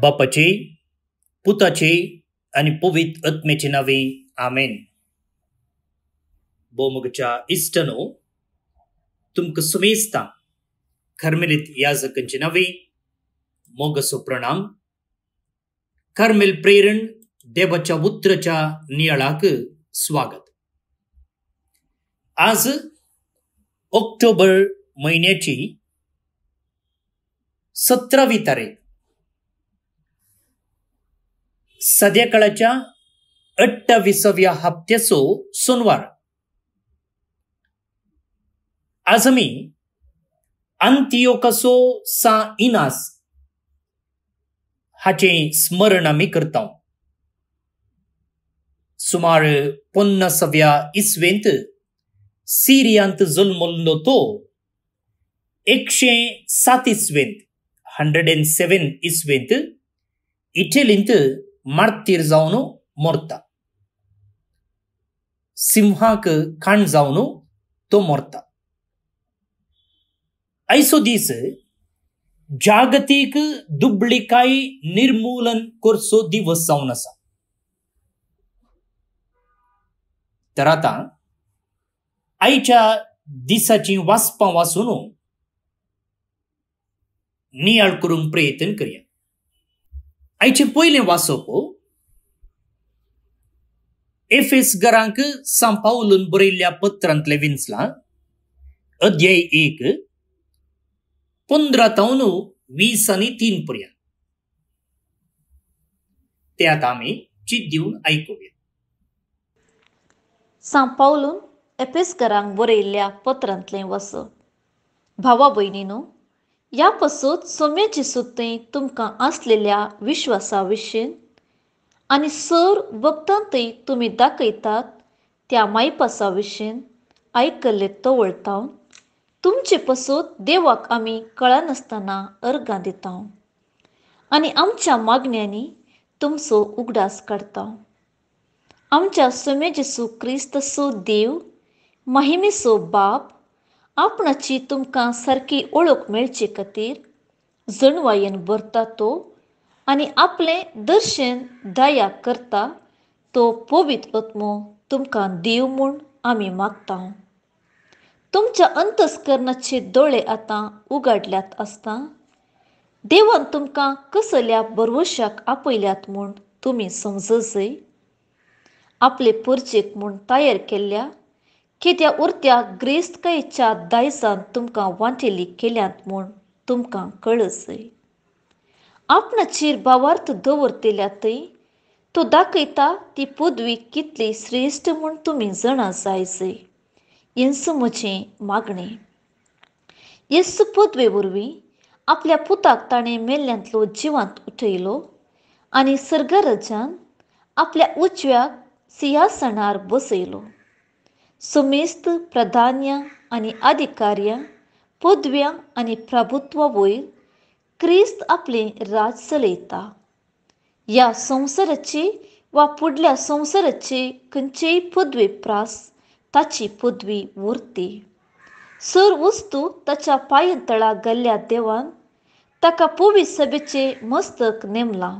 बापाची पुताची आनी पवित आत्मेची नावे. आमेन. बोमगच्या इष्टनो तुमकां सुमेस्ता खर्मेलीत याजकांची नावे. मोगसो प्रणाम. कर्मेल प्रेरण देवाच्या पुत्रच्या नियाळाक स्वागत. आज ऑक्टोबर महिन्याची सतरावी तारीख. सध्याकाळच्या अठ्ठावीसाव्या हप्त्याचो सोनवार आज आमी अंतियोकासो सा इनास हाचे स्मरण आमी करता सुमार पन्नासाव्या इस्वेंत सिरियांत जल्मलो तो एकशे सात इस्वेंत हंड्रेड अँड सेवन इस्वेंत इटलींत मार्तीर जावन मोरता सिंहाक खाण जावन तो मोरता ऐसो दीस जागतीक दुबळिकाय निर्मूलन करचो दिवस जावन आसा तर आतां आयच्या दिसाची वाचपां वाचून नियाळ करूंक प्रयत्न करया आयचें पयलें वाचप एफेस घरांक सांपावलून बरयल्ल्या पत्रांतले विंचला अध्याय एक पंदरा तावन वीस आनी तीन पर्यंत ते आतां आमी चित दिवन आयकुया सांपावलून एपेस्करांक बरयल्ल्या पत्रांतलें वस भावा भयणीनो ह्या पसूत सोम्याची सुत्तें तुमकां आसलेल्या विश्वासा विशीं आनी सर वखदांतय तुमी दाखयतात त्या मायपासा विशीं आयकल्ले तो वळतावन तुमचे पसूत देवाक आमी कळनासतना अर्गां दिता आनी आमच्या मागण्यांनी तुमचो उगडास काडटा आमच्या सोम्या जेसू क्रिस्तसो देव महिमेसो बाप आपणाची तुमकां सारकी ओळख मेळचे खातीर जणवायेन भरता तो आनी आपलें दर्शन दया करता तो पवित्र आत्मो तुमकां दीव म्हूण आमी मागता। तुमच्या अंतस्करणाचे दोळे आतां उगाडल्यात आसता। देवान तुमकां कसल्या भरवशाक आपयल्यात म्हूण तुमी समजजय आपले परचेक म्हूण तयार केल्ल्या कित्या उरत्या ग्रेस्तकायेच्या दायसान तुमकां वांटेली केल्यात म्हूण तुमकां कळसय. आपणाचेर भावार्थ दवरतेल्यातय तो दाखयता ती पदवी कितली श्रेश्ठ म्हूण तुमी जाणा जायसय. येंसू म्हजें मागणें. येसू पदवे वरवीं आपल्या पुताक ताणें मेल्ल्यांतलो जिवांत उठयलो आनी सर्गराजान आपल्या उजव्याक सिंहासनार बसयलो. सुमेस्त प्राधान्य आनी अधिकार्य पदव्या आनी प्रभुत्व वयर क्रिस्त आपलें राज चलयता ह्या संवसाराची वा फुडल्या संवसाराची खंयचेय पदवी प्रास ताची पदवी उरती सर वस्तू ताच्या पायंतळा गेल्ल्या देवान ताका पोवी सभेचे मस्तक नेमला.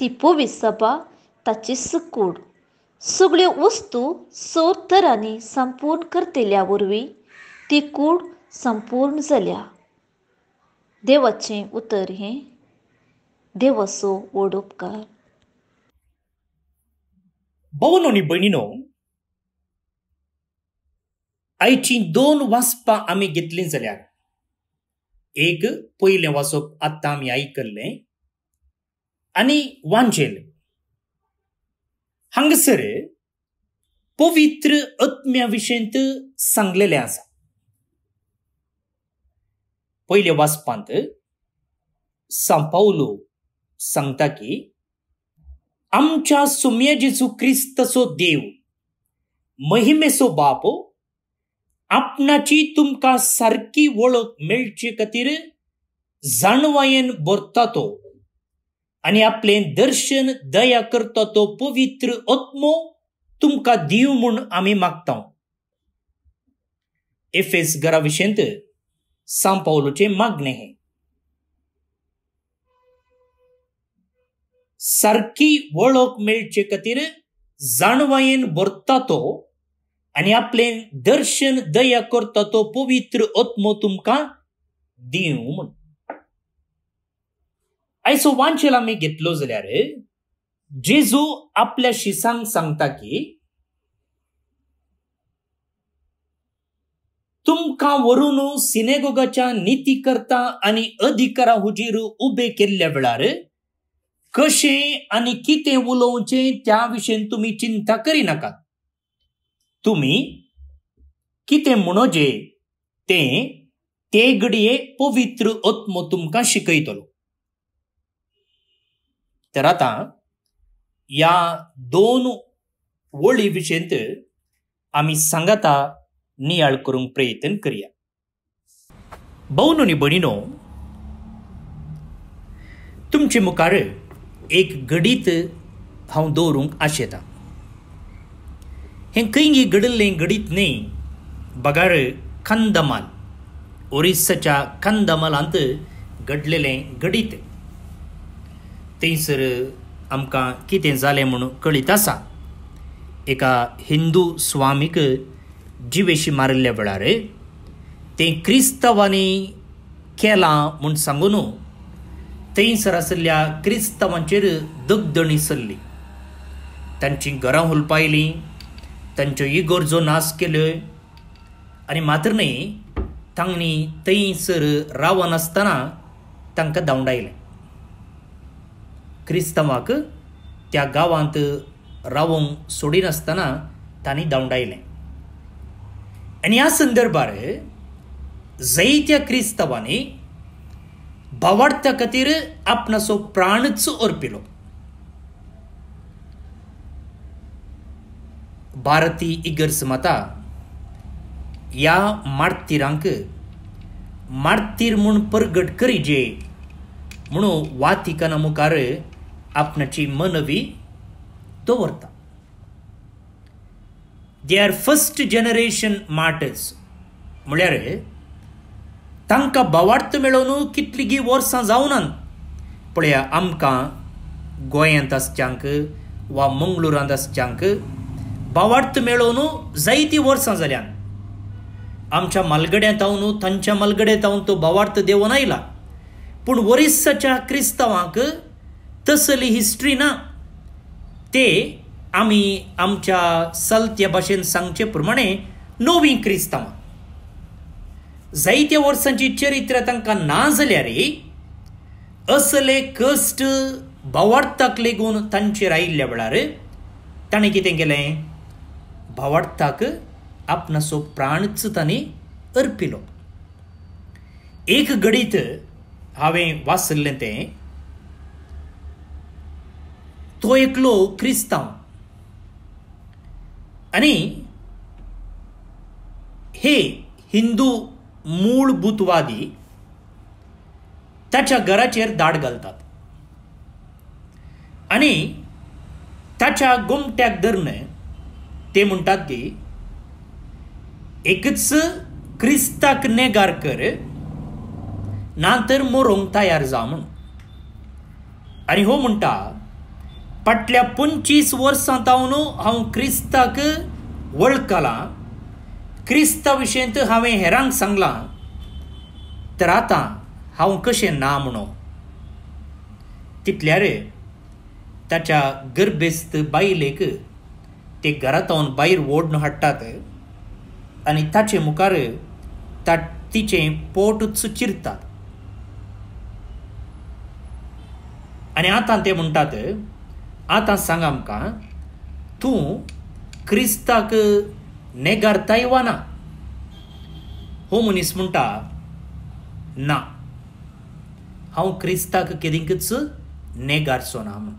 ती पोवी सभा ताची सुकूड. सगळ्यो वस्तू सोर तरांनी संपूर्ण करतेल्या वरवीं ती कूड संपूर्ण जाल्या देवाचें उतर हें देवाचो व्हड उपकार भवनो आनी भयणीनो आयची दोन वाचपां आमी घेतलीं जाल्यार एक पयलें वाचप आतां आमी आयकल्लें आनी वांजेल हांगसर पवित्र आत्म्या विशयंत सांगलेलें आसा पयले वाचपांत सांपावलो सांगता की आमच्या सुम्य जेजू क्रिस्तचो देव महिमेचो बाप आपणाची तुमकां सारकी वळख मेळचे खातीर जाणवायेन भरता तो आनी आपलें दर्शन दया करता तो पवित्र आत्मो तुमकां दिव म्हूण आमी मागता एफेस घरा विशयंत सांपावलोचें मागणें हें. सारकी वळख मेळचे खातीर जाणवायेन भरता तो आनी आपलें दर्शन दया करता तो पवित्र आत्मो तुमकां दिव म्हूण आयचो वांचेल आमी घेतलो जाल्यार जेजू आपल्या शिसांक सांगता की तुमकां व्हरून सिनेगोगाच्या नीतीकर्ता आनी अधिकारा हुजीर उबे केल्ल्या वेळार कशें आनी कितें उलोवचें त्या विशयेन तुमी चिंता करिनाकात तुमी कितें म्हणोजे तें ते घडये पवित्र आत्मो तुमकां शिकयतलो. तर आतां ह्या दोन वळी विशयंत आमी सांगाता नियाळ करूंक प्रयत्न करया. भौन न्ही भणिनो तुमचे मुखार एक गडीत हांव दवरूंक आशेता. हें खंय घडल्लें गडीत न्ही बगार कंदमाल ओरिस्साच्या कंदमालांत घडलेलें गडीत थंयसर आमकां कितें जालें म्हूण कळीत आसा. एका हिंदू स्वामीक जिवेशी मारिल्ल्या वेळार तें क्रिस्तवांनी केलां म्हूण सांगून थंयसर आसल्या क्रिस्तवांचेर दगदणी सरली. तांची घरां हुलपायलीं तांच्यो इगोर्जो नाश केल्यो आनी मात्र न्ही तांणी थंयसर रावनासतना तांकां धांवडायलें क्रिस्तवांक त्या गांवांत रावूंक सोडिनासतना तांणी धांवडायलें आनी ह्या संदर्भार जायत्या क्रिस्तवांनी भावार्था खातीर आपणाचो प्राणच अर्पिलो भारती इगर्स माता ह्या मार्तिरांक मार्तीर म्हूण परगट करीजे म्हणून वातिकाना मुखार आपणाची मनवी दवरता they are first generation martyrs म्हळ्यार तांकां बवार्थ मेळोवन कितलीं वर्सां जावनात पळया आमकां गोंयांत आसच्यांक वा मंगळुरांत आसच्यांक बावार्थ मेळोवन जायतीं वर्सां जाल्यान. आमच्या मालगड्यांत हांव तांच्या मालगड्यांत हांव तो बावार्थ देंवन आयला पूण वरिसाच्या क्रिस्तांवांक तसली हिस्ट्री ना ते आमी आमच्या चलत्या भाशेन सांगचे प्रमाणे नवी क्रिस्तांवां जायत्या वर्सांची चरित्र तांकां ना जाल्यार असले कश्ट भावार्थाक लेगून तांचेर आयिल्ल्या वेळार ताणें कितें केलें? भावार्थाक आपणाचो प्राणच तांणी अर्पिलो. एक घडीत हांवें वाचल्लें तें तो एकलो क्रिस्तांव आनी हे हिंदू मूळभूतवादी ताच्या घराचेर दाड घालतात. आनी ताच्या गुमट्याक धरून ते म्हणटात की एकच क्रिस्ताक नेगार कर ना तर मरोंक तयार जा म्हणून आनी हो म्हणटा फाटल्या पंचवीस वर्सां तावन हांव क्रिस्ताक वळखलां क्रिस्ता विशयंत हांवें हेरांक सांगलां तर आतां हांव कशें ना म्हणो तितल्यार ताच्या गर्भेस्त बायलेक ते घरांतावन भायर ओडून हाडटात आनी ताचे मुखार ता तिचें पोटूच चिरतात आनी आतां ते म्हणटात आतां सांग आमकां तूं क्रिस्ताक नेगारताय वा ना हो मनीस म्हणटा ना हांव क्रिस्ताक केदींकच नेगारचो ना म्हूण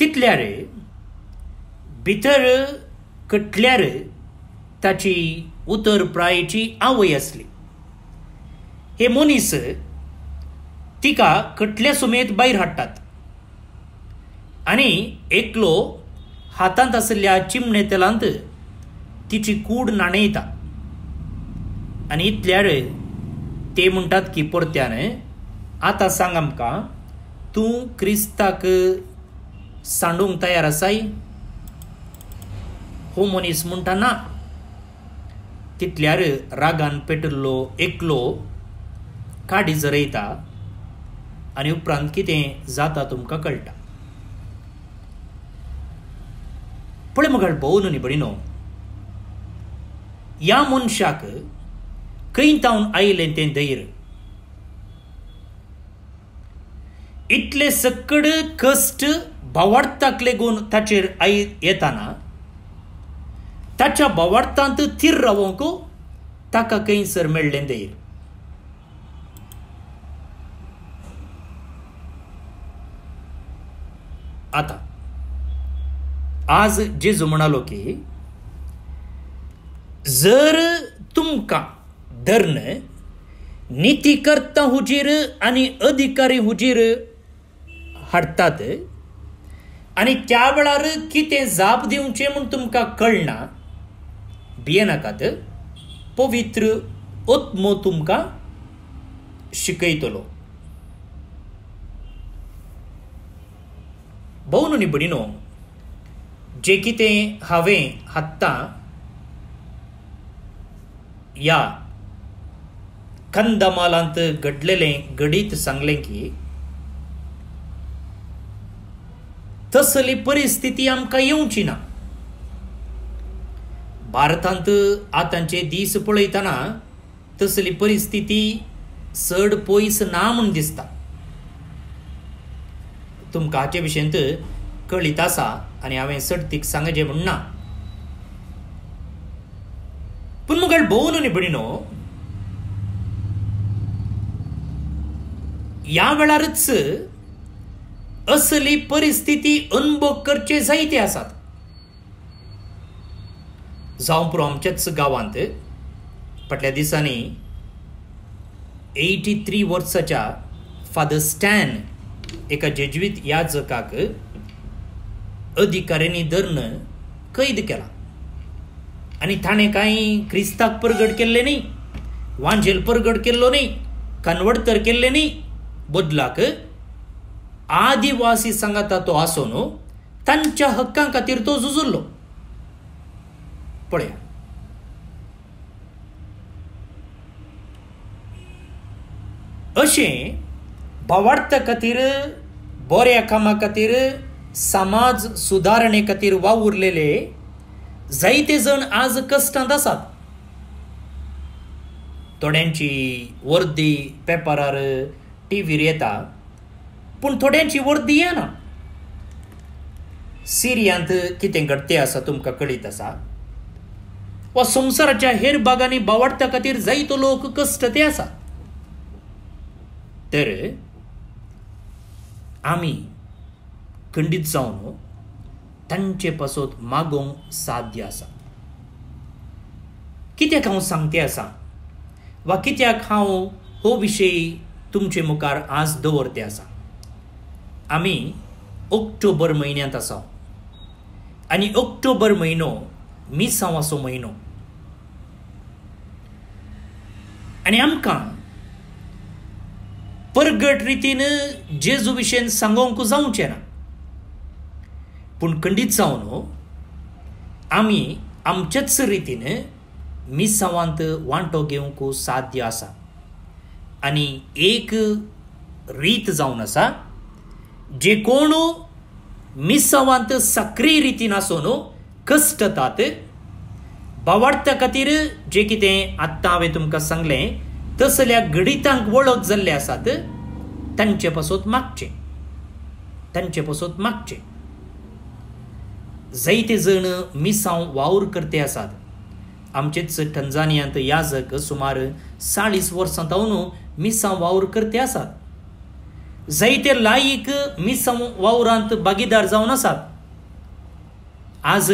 तितल्यार भितर कटल्यार ताची उतर प्रायेची आवय आसली हे मनीस तिका कटल्या सुमेत भायर हाडटात आनी एकलो हातांत आशिल्ल्या चिमणे तेलांत तिची कूड नाणयता आनी इतल्यार ते म्हणटात की परत्यान आतां सांग आमकां तूं क्रिस्ताक सांडूंक तयार आसाय हो मनीस म्हणटा ना तितल्यार रागान पेटल्लो एकलो काडी जरयता आनी उपरांत कितें जाता तुमकां कळटा. पळय मगाळ भोव न्ही बडिनो ह्या मनशाक खंय तावन आयलें तें धैर्य इतले सकड कश्ट भावार्थाक लेगून ताचेर आई येताना ताच्या भावार्थांत थीर रावोंक ताका खंयसर मेळ्ळें धैर्य आता आज जेजू म्हणालो की जर तुमकां धर्न नीतीकर्ता हुजीर आनी अधिकारी हुजीर हाडटात आनी त्या वेळार कितें जाप दिवचें म्हूण तुमकां कळना भियेनाकात पवित्र ओत्मो तुमकां शिकयतलो. भोव न्ही बडिनो जें कितें हांवें हात्तां ह्या कंदमालांत घडलेलें घडीत सांगलें की तसली परिस्थिती आमकां येवची ना. भारतांत आतांचे दीस पळयतना तसली परिस्थिती चड पयस ना म्हूण दिसता. तुमकां हाचे विशयंत कळीत आसा आनी हांवें सर्तीक सांगचें म्हूण ना. पूण मुखार भोवन न्ही बडिनो. ह्या वेळारच असली परिस्थिती अनुभव करचे जायते आसात जावं पुरो आमच्याच गांवांत. फाटल्या दिसांनी एटी थ्री वर्साच्या फादर स्टॅन एका जेजवीत याजकाक अधिकाऱ्यांनी धरून कैद केला. आनी ताणें कांय क्रिस्ताक परगट केल्ले न्ही वांजेल परगट केल्लो नाही कन्वर्ट तर केल्ले न्ही. बदलाक आदिवासी संघाता तो आसून तांच्या हक्कां खातीर तो झुजुल्लो पळया. अशें भावार्थ खातीर बऱ्या कामा खातीर समाज सुदारणे खातीर वावुरलेले जायते जण आज कश्टांत आसात. थोड्यांची वर्दी पेपरार टीव्हीर येता पूण थोड्यांची वर्दी येना. सिरियांत कितें घडते आसा तुमकां कळीत आसा? वा संवसाराच्या हेर भागांनी बावाडटा खातीर जायतो लोक कश्ट ते आसा तर आमी खंडीत जावन हो, तांचे पासत मागोवंक साध्य आसा कित्याक हांव सांगते आसा वा कित्याक हांव हो विशयी तुमचे मुखार आज दवरते आसा आमी ऑक्टोबर म्हयन्यांत आसा हो. आनी ऑक्टोबर म्हयनो मिसांवाचो म्हयनो आनी आमकां परगट रितीन जेजू विशयन सांगोवंक जावचें ना पूण खंडीत न्हू हो. आमी आमच्याच रितीन मिसांवांत वांटो घेवंक साध्य आसा आनी एक रीत जावन आसा जे कोण हो, मिसांवांत सक्रीय रितीन आसून हो, कश्टतात भावार्था खातीर जे कितें आत्तां हांवें तुमकां सांगलें तसल्या गणितांक वळख जाल्ले आसात तांचे पासत मागचे. तांचे पासत मागचें. जायते जण मिसांव वावर करते आसात आमचेच टंजानियांत याजक सुमार चाळीस वर्सां जावन मिसांव वावर करते आसात जायते लायीक मिसांव वावरांत भागीदार जावन आसात आज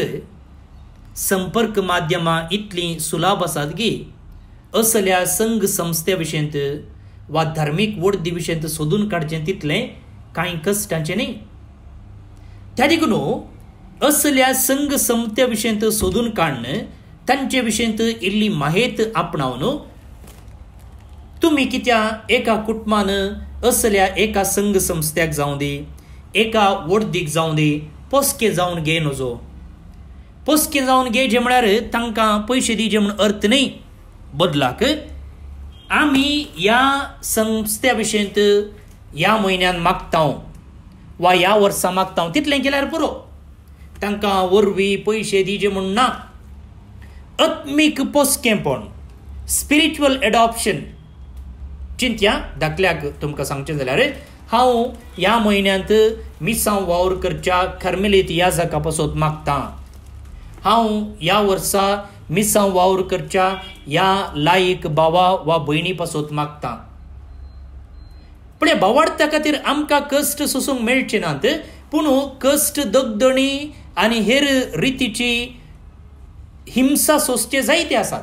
संपर्क माध्यमां इतलीं सुलाभ आसात की असल्या संघ संस्थे विशयंत वा धार्मीक वर्दी विशयंत सोदून काडचें तितलें कांय कश्टाचें न्ही. त्या देखून असल्या संघ संस्थे विशयंत सोदून काडन तांचे विशयंत इल्ली माहेत आपणावन तुम्ही कित्या एका कुटुंबानं असल्या एका संघ संस्थ्याक जावं दी एका वर्दीक जावं दी पोसके जावन घे नजो. पोसके जावन घे जे म्हळ्यार तांकां पयशे दिजे म्हण अर्थ न्ही. बदलाक आमी ह्या संस्थे विशयंत ह्या म्हयन्यान मागता वा ह्या वर्सा मागता तितलें केल्यार पुरो. तांकां वरवीं पयशे दिवचे म्हूण ना. अत्मीक पोसकेंपण स्पिरिच्युअल एडॉप्शन चिंत्या धाकल्याक तुमकां सांगचें जाल्यार हांव ह्या म्हयन्यांत मिसांव वावर करच्या खर्मेलीत ह्या जाका पासून मागतां. हांव ह्या वर्सा मिसांव वावर करच्या ह्या लायक भावा वा भयणी पासून मागतां. पूण भावार्था खातीर आमकां कश्ट सोसूंक मेळचे नात पूण कश्ट दगदणी आनी हेर रितीची हिंसा सोसचे जायते आसात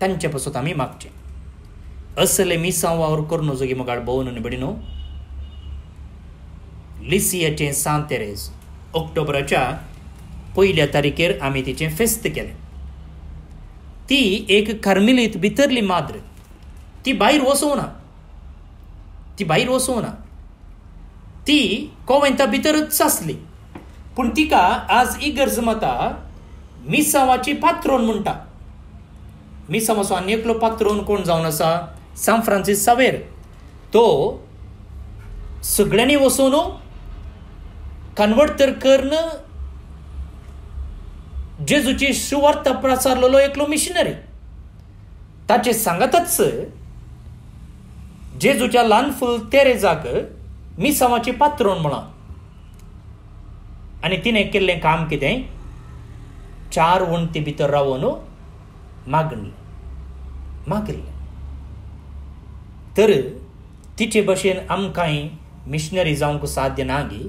तांचे पासून आमी मागचे. असले मिसांव वावर करून जोगी मोगाळ भोवन आनी बडिनो. लिसियाचें सांत ऑक्टोबराच्या पयल्या तारखेर आमी तिचें फेस्त केलें. ती एक कार्मिलीत भितरली माद्र. ती भायर वचूं ना ती भायर वचूं ना ती कोवेंता भितरच आसली पूण तिका आज इगर्ज मता मिसांवाची पात्रोन म्हणटा मिसांवाचो आनी एकलो पात्रोन कोण जावन आसा? सान फ्रांसीस सावेर. तो सगळ्यांनी वचून कन्वर्ट तर करन जेजूची सुवार्थ प्रसारलेलो एकलो मिशनरी ताचे सांगतच जेजूच्या ल्हान फूल तेरेजाक मिसांवाची पात्रोन म्हणा. आनी तिणें केल्लें काम कितें? चार वणटी भितर रावून मागणी. मागिल्लें तर तिचे भशेन आमकांय मिशनरी जावंक साध्य ना गी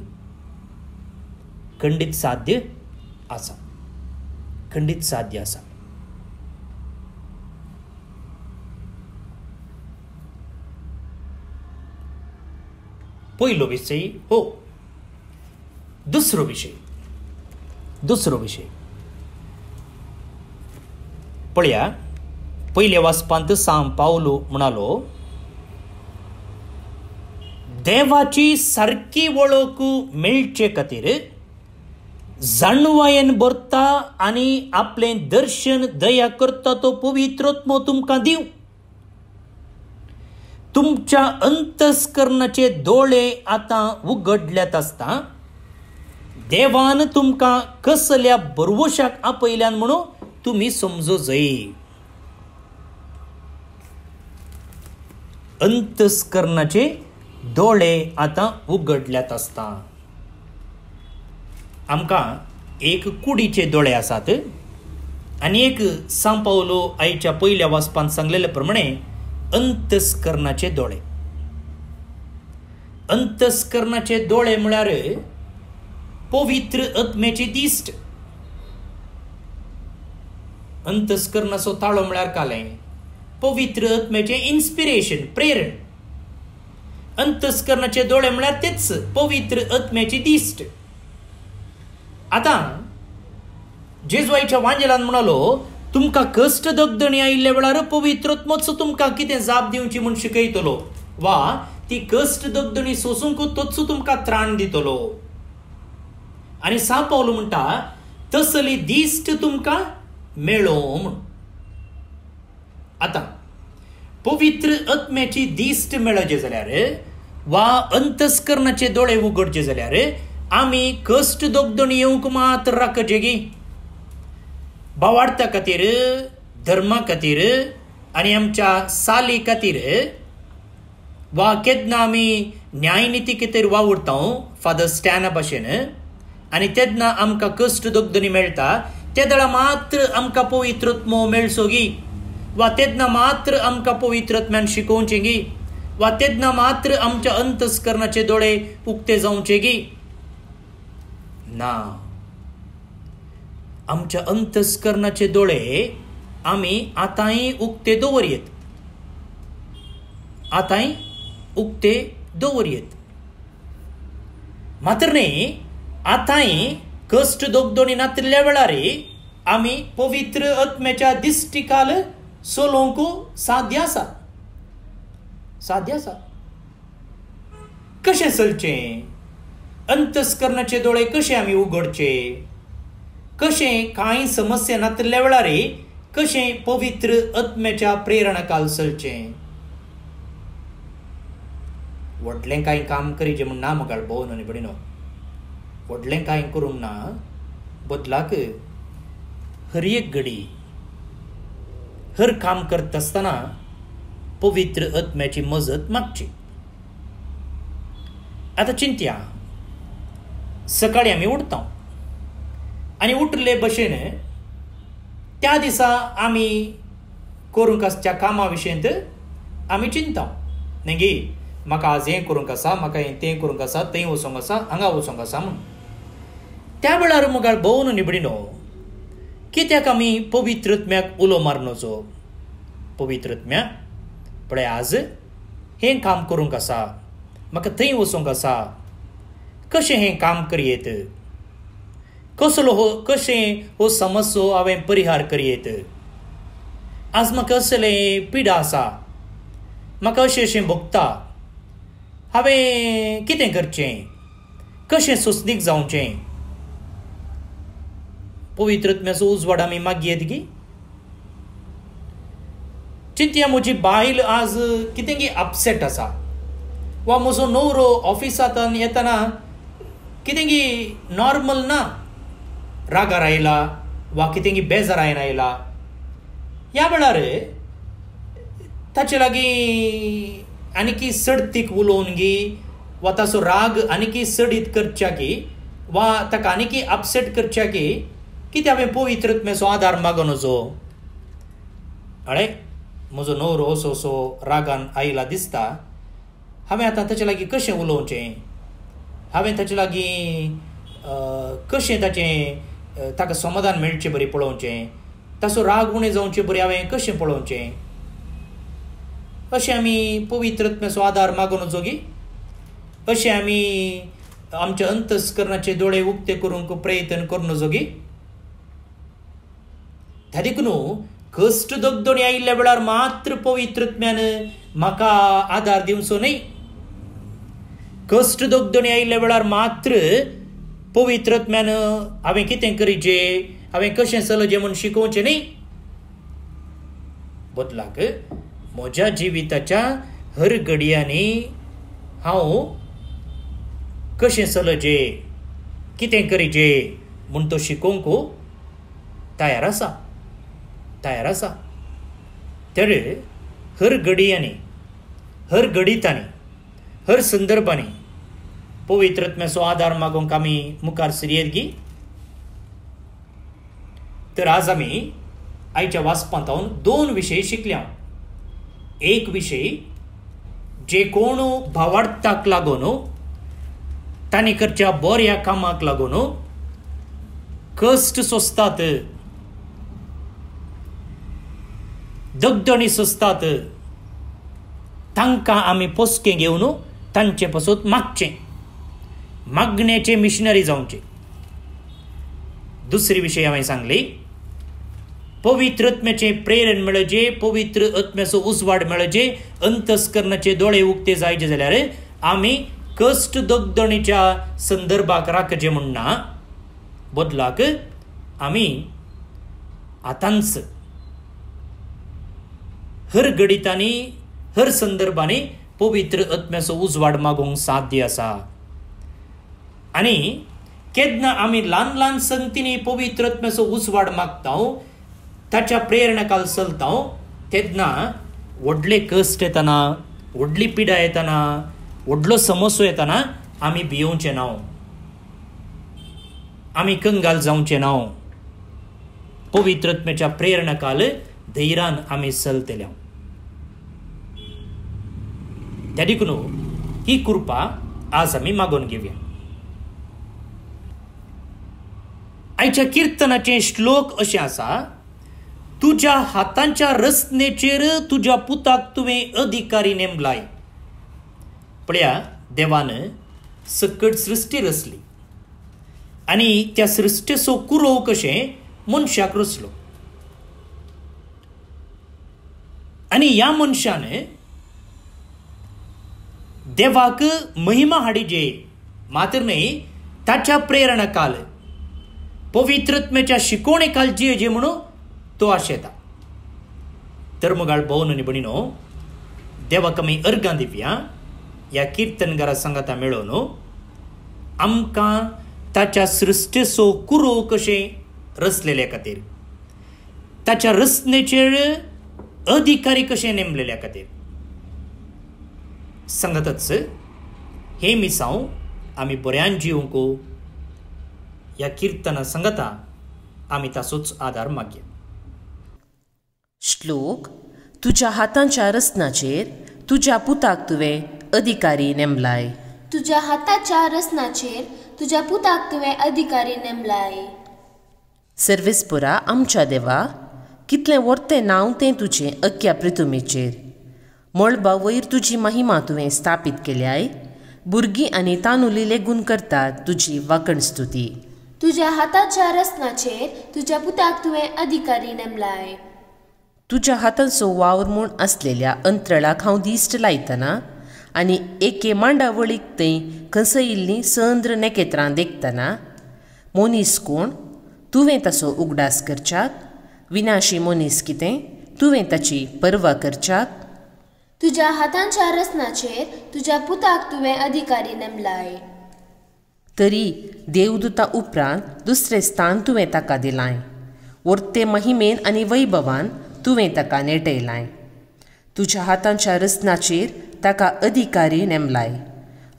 खंडीत साध्य आसा. खंडीत साध्य आसा. पयलो विशय हो. दुसरो विशय दुसरो विशय पळया पयल्या वाचपांत सांग पावलो म्हणालो देवाची सारकी वळख मेळचे खातीर जाणवायेन भरता आनी आपलें दर्शन दया करता तो पवित्रोत्मो तुमकां दिव. तुमच्या अंतस्करणाचे दोळे आतां उगडल्यात आसता देवान तुमकां कसल्या बरवशाक आपयल्यान म्हणून तुमी समजो जाय. अंतस्करणाचे दोळे आतां उगडल्यात आसता आमकां एक कुडीचे दोळे आसात. आनी एक सांपावलो आयच्या पयल्या वाचपान सांगलेले प्रमाणे अंतस्करणाचे दोळे अंतस्करणाचे दोळे म्हळ्यार पवित्र आत्मेचे दिश्ट अंतस्करणाचो ताळो म्हळ्यार कालें पवित्र आत्मेचें इन्स्पिरेशन प्रेरण. अंतस्करणाचे दोळे म्हळ्यार तेच पवित्र आत्म्याची दिश्ट आतां जेजवाईच्या वांजेलान म्हणालो तुमकां कश्ट दगदणी आयिल्ल्या वेळार पवित्रोत्मोत्सव तुमकां कितें जाप दिवची म्हूण शिकयतलो. वा ती कश्ट दगदणी सोसूंक तोच तुमकां त्राण दितलो. आनी सांपावलो म्हणटा तसली दिश्ट तुमकां मेळो म्हूण आतां पवित्र आत्म्याची दिश्ट मेळचे जाल्यार वा अंतस्करणाचे दोळे उगडचे जाल्यार आमी कश्ट दोगदणी येवंक मात राखचे गी बावार्था खातीर धर्मा खातीर आनी आमच्या साली खातीर वा केन्ना आमी न्यायनिती खातीर वावुरता फादर स्टॅना भाशेन आनी तेन्ना आमकां कश्ट दोगदणी मेळटा ते दळा मात्र आमकां पवित्रत्मो मेळसोगी वा तेन्ना मात्र आमकां पवित्रत्म्यान शिकोवचें गी वा तेन्ना मात्र आमच्या अंतस्करणाचे दोळे उक्ते जावचे गी ना आमच्या अंतस्करणाचे दोळे आमी आतांय उक्ते दवरयेत आतांय उक्ते दवरयेत मात्र न्ही आतांय कश्ट दोगदोणी नातिल्ल्या वेळारय आमी पवित्र आत्म्याच्या दिश्टिकाल सोलोवंक साध्य आसा साध्य आसा कशें चलचें अंतस्करणाचे दोळे कशे आमी उगडचे कशें कांय समस्या नातल्या वेळारय कशें पवित्र आत्म्याच्या प्रेरणाकाल चलचें व्हडलें कांय काम करीचें म्हूण ना म्हाका भोव न्ही बडी न्हू व्हडलें कांय करूंक ना बदलाक हर एक घडी हर काम करता आसतना पवित्र आत्म्याची मजत मागची आतां चिंत्या सकाळी आमी उठता आनी उठले भशेन त्या दिसा आमी करूंक आसच्या कामा विशयींत आमी चिंता न्ही म्हाका आज हें करूंक आसा म्हाका हें तें करूंक आसा थंय वचोंक आसा हांगा वचोंक आसा म्हणून त्या वेळार मुगाळ भोवन निबडिनो. कित्याक आमी पवित्रत्म्याक उलो मारनोचो? पवित्रत्म्या? पळय आज हें काम करूंक आसा. म्हाका थंय वचूंक आसा. कशें हें काम करयेत? कसलो हो कशें हो समस्यो हांवें परिहार करयेत? आज म्हाका असलें पिडा आसा. म्हाका अशें अशें भोगता. हांवें कितें करचें? कशें सुस्तीक जावचें? पवित्रत्म्याचो उजवाड आमी मागयेत गी चिंत्या म्हजी बायल आज कितें गी अपसेट आसा वा म्हजो न्हवरो ऑफिसांतल्यान येतना कितें नॉर्मल ना रागार आयला वा कितें बेजारायन आयला ह्या वेळार ताचे लागीं आनीकी सडतीक उलोवन गी वा ताचो राग आनीकी सडीत करच्या की वा ताका आनीकी अपसेट करच्या की कितें हांवें पवित्रत्म्याचो आदार मागून वचो? म्हजो न्हवरो असो असो रागान आयला दिसता हांवें आतां ताचे लागीं कशें उलोवचें? हांवें ताचे लागीं कशें ताचें ताका समाधान मेळचें बरें पळोवचें? ताचो राग उणें जावचें बरें हांवें कशें पळोवचें? अशें आमी पवित्रत्म्याचो आदार मागून जोगी अशें आमी आमच्या अंतस्करणाचे दोळे उक्ते करूंक प्रयत्न करून जोगी धा देखून कश्ट दगदोणी आयिल्ल्या वेळार मात्र पवित्रत्म्यान म्हाका आदार दिवचो न्ही कश्ट दोगदणी आयिल्ल्या वेळार मात्र पवित्रत्म्यान हांवें कितें करीचें हांवें कशें चलचें म्हूण शिकोवचें न्ही बदलाक म्हज्या जिविताच्या हर घडयांनी हांव कशें चलचें कितें करीचें म्हूण तो शिकोवंक तयार आसा तयार आसा तर हर घडयांनी हर घडितांनी हर संदर्भांनी पवित्रत्म्याचो आदार मागोवंक आमी मुखार सिरियेत गी तर आज आमी आयच्या वाचपांत हांव दोन विशय शिकल्या एक विशय जे कोण भावार्थाक लागून तांणी करच्या बऱ्या कामाक लागून कश्ट सोंसतात. दगदणी सोंसतात. तांकां आमी पोसकें घेवन तांचे पासून मागचें. मागण्याचे मिशनरी जावचे दुसरी विशय हांवें सांगली. पवित्र आत्म्याचें प्रेरण मेळचे पवित्र आत्म्याचो उजवाड मेळचे अंतस्करणाचे दोळे उक्ते जायचे जाल्यार आमी कश्ट दगदणीच्या संदर्भाक राखचे म्हणना बदलाक आमी आतांच हर गणितांनी हर संदर्भांनी पवित्र आत्म्याचो उजवाड मागूंक साध्य आसा आनी केन्ना आमी ल्हान ल्हान संतींनी पवित्र आत्म्याचो उजवाड मागता ताच्या प्रेरणाकाल चलता तेन्ना व्हडले कश्ट येतना व्हडली पिडा येतना व्हडलो समस्यो येतना आमी भियोवचे ना आमी कंगाल जावचे ना पवित्रत्म्याच्या प्रेरणाकाल धैर्यान आमी चलतल्या त्या ही कृपा आज आमी मागून घेऊया आयच्या किर्तनाचे श्लोक अशें आसा तुज्या हातांच्या रचनेचेर तुज्या पुताक तुवें अधिकारी नेमलाय पळया देवान सकट सृश्टी रचली आनी त्या सृश्टेचो कुरो कशें मनशाक रचलो आनी ह्या मनशान देवाक महिमा हाडीजे मात्र नाही ताच्या प्रेरणा काल. पवित्रत्मेच्या शिकोणे काल जियेजे म्हणून तो आशेता तर मुगाळ भोवन आनी भणिनो देवाक आमी अर्गां दिवया ह्या किर्तनगारा संगता मेळोवन. आमकां ताच्या सृश्टेचो कुरो कशें रचलेल्या खातीर. ताच्या रचनेचेर अधिकारी कशें नेमलेल्या खातीर. सांगतच हे मिसांव आमी बऱ्यान जिवंक ह्या किर्तना सांगता आमी ताचोच आदार मागया श्लोक तुज्या हातांच्या रसनाचेर तुज्या पुताक तुवें अधिकारी नेमलाय. तुज्या हाताच्या रसनाचेर तुज्या पुताक तुवें अधिकारी नेमलाय. सर्वेस्पुरा आमच्या देवा कितलें व्हरतें नांव तें तुजें अख्ख्या पृथुमेचेर मळबा वयर तुजी महिमा तुवें स्थापीत केल्याय भुरगीं आनी तांदूळ लेगून करतात तुजी वाकण स्तुती. तुज्या हाताच्या रसनाचेर तुज्या पुताक तुवें अधिकारी नेमलाय. तुज्या हातांचो वावर म्हूण आसलेल्या अंतरळाक हांव दिश्ट लायतना आनी एके मांडावळीक थंय खसयिल्लीं संद्र नेकेत्रां देखतना. मोनीस कोण? तुवें ताचो उगडास करच्यात. विनाशी मोनीस कितें? तुवें ताची पर्वा करच्यात. तुज्या हातांच्या रसनाचेर तुज्या पुताक तुवें अधिकारी नेमलाय. तरी देवदुता उपरांत दुसरें स्थान तुवें ताका दिलाय. वर्ते महिमेन आनी वैभवान तुवें ताका नेटयलाय. तुज्या हातांच्या रसनाचेर ताका अधिकारी नेमलाय.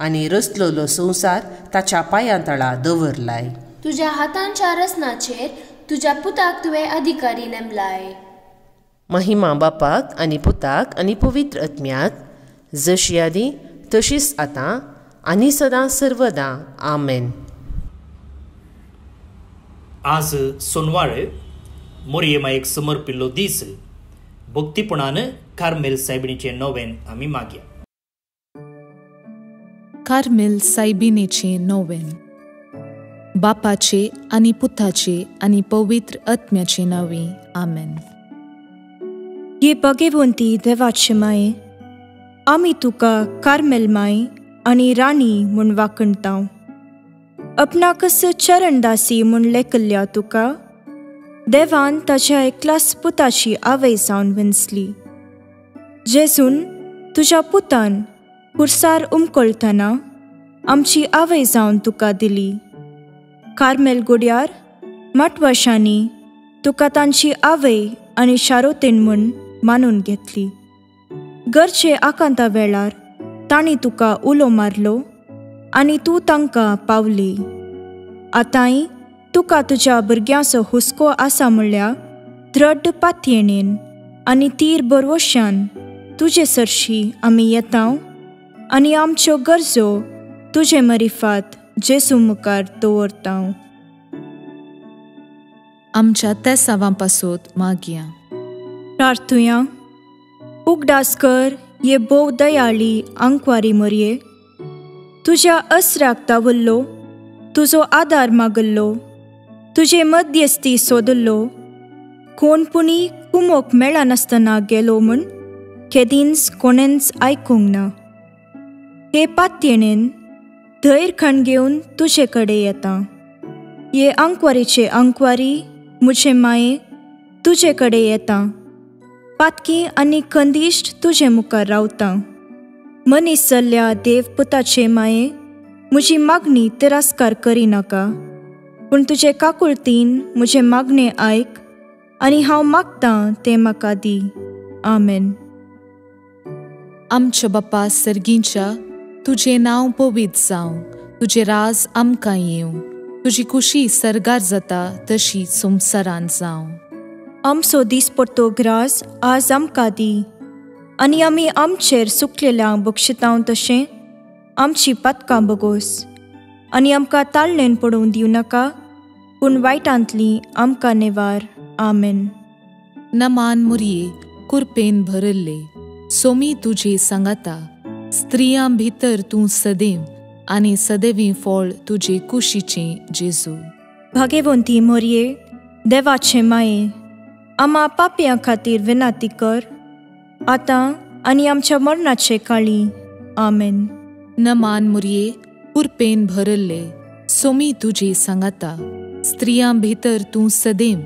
आनी रचलोलो संवसार ताच्या पांयां तळा दवरलाय. तुज्या हातांच्या रसनाचेर तुज्या पुताक तुवें अधिकारी नेमलाय. महिमा बापाक आनी पुताक आनी पवित्र आत्म्याक जशी आदी तशीच आतां आनी सदां सर्वदां आमेन आज सोनवार मोरयेमायेक समर्पिल्लो दीस भक्तीपणान कार्मेल सायबिणीचें नोवेन आमी मागया कार्मेल सायबिणीचे नोवेन बापाचे आनी पुताचे आनी पवित्र आत्म्याचे नावे आमेन ये भगेवंती देवाचे माये आमी तुका कार्मेल माय आनी राणी म्हूण वाकणटाव आपणाकस चरणदासी म्हूण लेखल्या तुका? देवान ताच्या एकल्याच पुताची आवय जावन विंचली जेजून तुज्या पुतान खुर्सार उमकळटना आमची आवय जावन तुका दिली। कार्मेल गुड्यार मठवर्षांनी तुका तांची आवय आनी शारोतेन म्हूण मानून घेतली. गरजे आकांता वेळार तांणी तुका उलो मारलो आनी तूं तांकां पावली. आतांय तुका तुज्या भुरग्यांचो हुस्को आसा म्हळ्यार द्रड पातयेणेन आनी तीर बरवश्यान तुजे सरशी आमी येतांव आनी आमच्यो गरजो तुजे मरिफात जेसू मुखार दवरतांव. आमच्या त्या सावां पासोत मागया. प्रार्थुया उगडास कर ये बोव दयाळी आंकवारी मरये तुज्या अस्राक तावल्लो तुजो आदार मागल्लो तुजे मध्यस्थी सोदल्लो कोणपुणी कुमोक मेळनासतना गेलो म्हूण केदीन्स कोणेंच आयकूंक ना हे पातयेणेन धैर खण घेवन तुजे कडेन येता ये आंकवारीचे आंकवारी मुझे माये तुजे कडेन येता पातकी आनी खंदिश्ट तुजे मुखार रावता. मनीस जाल्ल्या देवपुताचे माये म्हजी मागणी तिरस्कार करिनाका पूण तुजे काकुळतीन म्हजे मागणे आयक आनी हांव मागतां तें म्हाका दी. आमेन. आमच्या बापा सर्गींच्या तुजें नांव पवित जावं. तुजे राज आमकां येवं. तुजी खुशी सरगार जाता तशी संवसारान जावं. आमचो दिसपडटो ग्रास आज आमकां दी। आनी आमी आमचेर सुकलेल्यांक बक्षितांव तशें आमची पातकां बगोस आनी आमकां ताळणेन पडोवन दिवं नाका पूण वायटांतली आमकां नेवार। आमेन। नमान मुरये कुरपेन भरल्ले सोमी तुजे सांगाता स्त्रियां भितर तूं सदैव आनी सदैवी फळ तुजे कुशीचे जेजू भागेवंती मोरये देवाचे माये। आमा पापयां खातीर विनाती कर आतां आनी आमच्या मरणाचे काळी आमेन नमान मुरये कुरपेन भरल्ले सोमी तुजे सांगाता स्त्रियां भितर तूं सदैव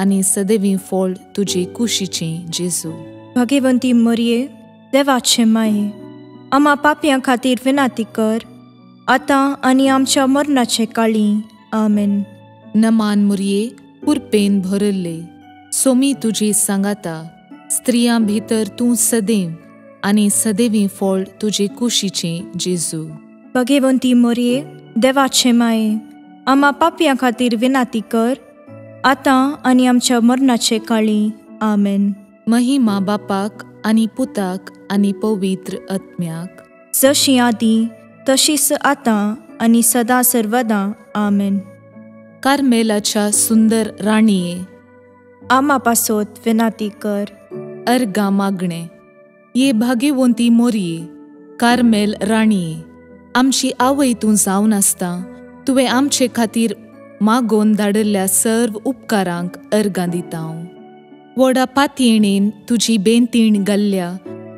आनी सदैवी फळ तुजे कुशीचें जेजू भाग्यवंती मरये देवाचे माये आम्हा पापयां खातीर विनाती कर आतां आनी आमच्या मरणाचे काळी आमेन नमान मुरये कुरपेन भरल्ले सोमी तुजे सांगाता. स्त्रियां भितर तूं सदैव आनी सदैवी फळ तुजे कुशीचें जेजू. भाग्यवंती मरये देवाचे माये आम्हा पापयां खातीर विनाती कर. आतां आनी आमच्या मरणाचे काळी. आमेन. महिमा बापाक आनी पुताक आनी पवित्र आत्म्याक. जशी आदी तशीच आतां आनी सदां सर्वदां. आमेन. कार्मेलाच्या सुंदर राणीये. आमापासोत विनाती कर. अर्गा मागणे ये भाग्यवंती मोरये. कार्मेल राणीये. आमची आवय तूं जावन आसता तुवें आमचे खातीर मागोवन धाडल्ल्या सर्व उपकारांक अर्गां दिता हांव व्हडा पातयेणेन तुजी बेंतीण घाल्ल्या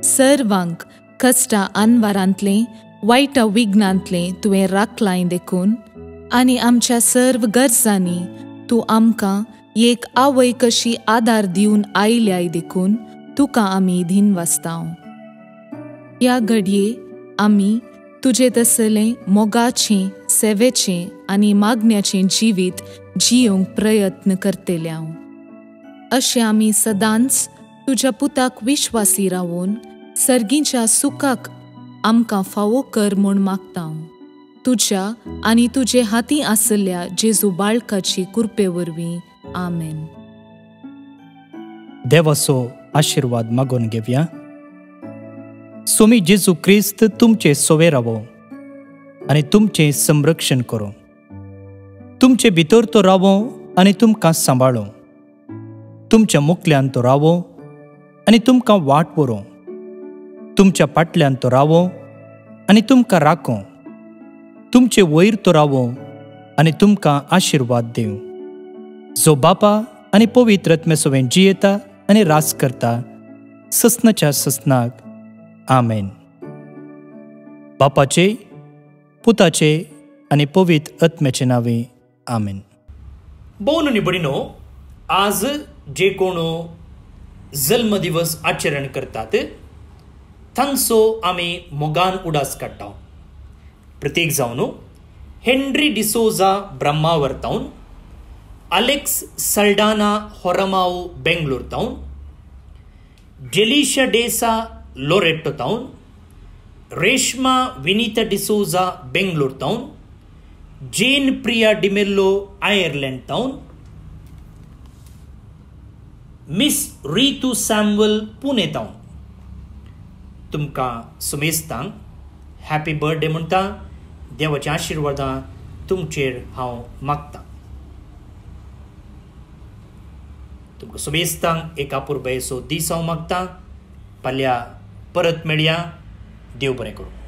सर्वांक कश्टा आनवारांतलें वायट विघ्नांतलें तुवें राखलाय देखून. आनी आमच्या सर्व गरजांनी तूं आमकां एक आवय कशी आदार दिवन आयल्याय देखून तुका आमी धीन वाचतांव. ह्या घडये आमी तुजे तसलें मोगाचें सेवेचें आनी मागण्याचें जिवीत जियोंक प्रयत्न करतले अशें आमी सदांच तुज्या पुताक विश्वासी रावून सर्गीच्या सुखाक आमकां फावो कर म्हूण मागतांव. तुज्या आनी तुजे हातीं आसल्या जेजू बाळकाची कुरपे वरवीं आमेन असो आशिर्वाद मागून घेवया सोमी जेजू क्रिस्त तुमचे सोवे रावो आनी तुमचें संरक्षण करो तुमचे भितर तो रावो आनी तुमकां सांबाळो तुमच्या मुखल्यान तो रावो आनी तुमकां वाट व्हरो तुमच्या पाटल्यान तो रावो आनी तुमकां राखो तुमचे वयर तो रावो आनी तुमकां आशिर्वाद दिवं जो बापा आनी पवित्र रत्मे सोवेन जियेता आनी रास करता सस्नाच्या ससनाक आमेन. बापाचे पुताचे आनी पवित्र आत्म्याचे नावे. आमेन. बोन निबडिनो आज जे कोण जल्मदिवस आचरण करतात थांगसो आमी मोगान उडास काडटा प्रत्येक जावन Henry D'Souza Brahmavar तावन Alex Saldanha Horamavu Bengaluru town Jelisha D'Sa Loretto town Reshma Vinitha D'Souza Bengaluru town Jane Priya D'Mello Ireland town miss Ritu Samuel Pune town तुमकां सुमेस्तांक हॅपी बर्थडे म्हणटा देवाचें आशिर्वादां तुमचेर हांव मागतां तुमकां सुमेस्तांक एक अपुरबायेचो दीस हांव मागतां. फाल्यां परत मेळया. देव बरें करूं.